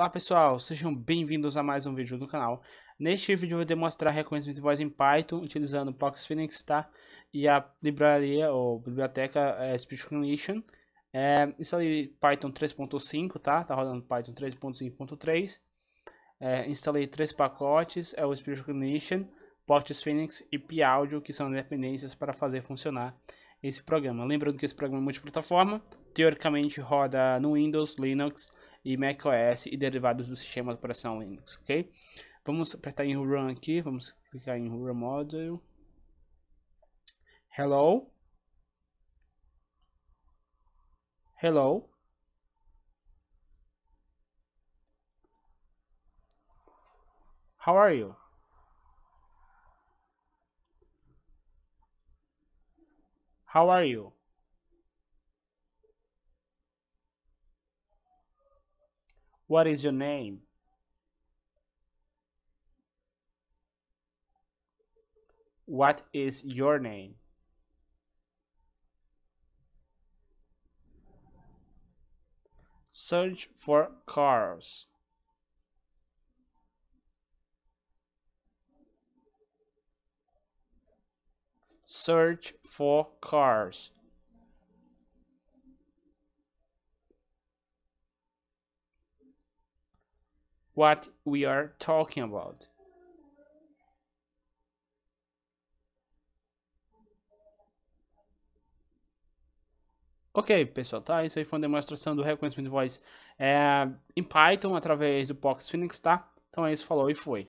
Olá pessoal, sejam bem-vindos a mais um vídeo do canal. Neste vídeo eu vou demonstrar reconhecimento de voz em Python utilizando Pox Phoenix, tá? E a ou biblioteca é, Speech Recognition. É, instalei Python 3.5, tá? Tá rodando Python 3.5.3. É, instalei três pacotes, é o Speech Recognition, Pox Phoenix e P-Audio, que são dependências para fazer funcionar esse programa. Lembrando que esse programa é multiplataforma, teoricamente roda no Windows, Linux, e macOS e derivados do sistema de operação Linux, ok? Vamos apertar em Run aqui, vamos clicar em Run Module. Hello. Hello. How are you? How are you? What is your name? What is your name? Search for cars. Search for cars. What we are talking about. Ok, pessoal, tá? Isso aí foi uma demonstração do reconhecimento de voz é, em Python através do Pox Phoenix, tá? Então é isso, falou e foi.